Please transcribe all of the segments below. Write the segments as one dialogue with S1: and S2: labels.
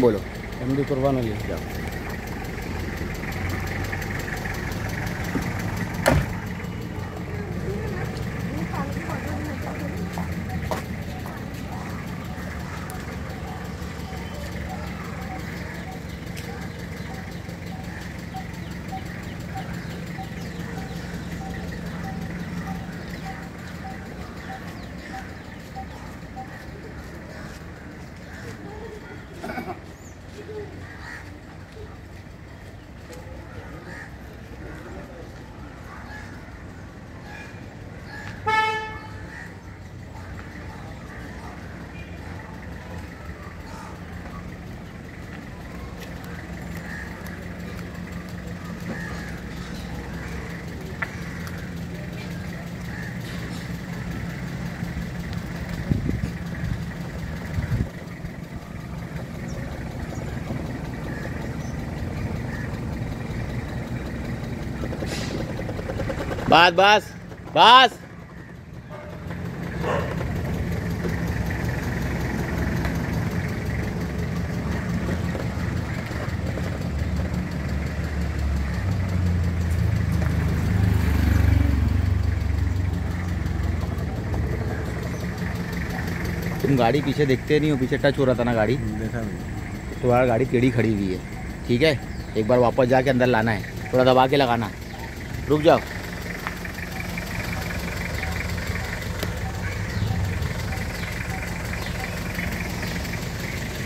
S1: बोलो
S2: M D कुर्बान अली
S1: बस बस बस तुम गाड़ी पीछे देखते नहीं हो पीछे टच हो रहा था ना गाड़ी?
S2: देखा मैंने।
S1: तुम्हारा गाड़ी टेढ़ी खड़ी हुई है ठीक है? एक बार वापस जाके अंदर लाना है थोड़ा दबा के लगाना। रुक जाओ।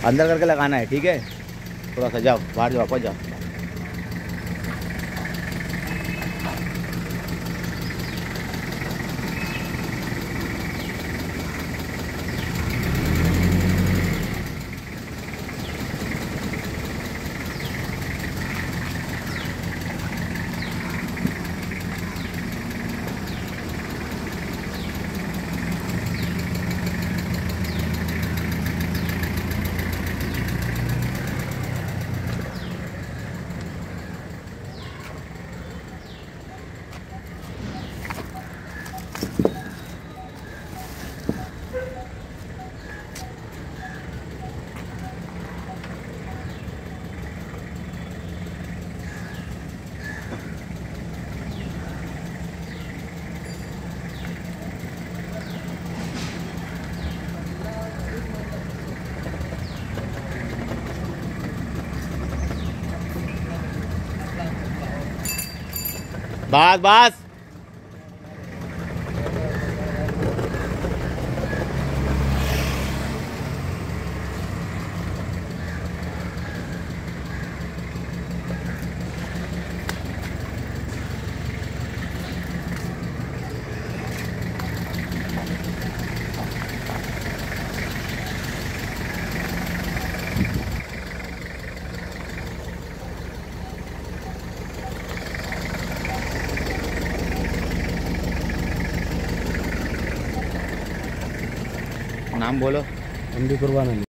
S1: अंदर करके लगाना है ठीक है? थोड़ा सा जाओ बाहर जाओ वापस जाओ। बस बस नाम बोलो।
S2: हम भी कुर्बान